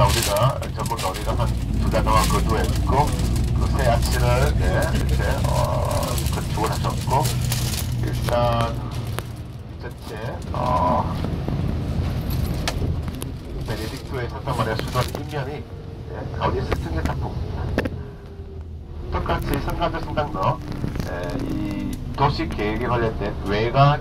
아까 우리가 전문가 우리가 한두 달 동안 거주했고 그새 아치를 네, 이렇게 어, 그 건축을 하셨고 일단 전체 어, 베네딕토의 산타 마리아 수도 뒷면이 네, 가우디의 스승의 작품입니다. 똑같이 성가대 성당도 에, 이 도시 계획에 관련된 외곽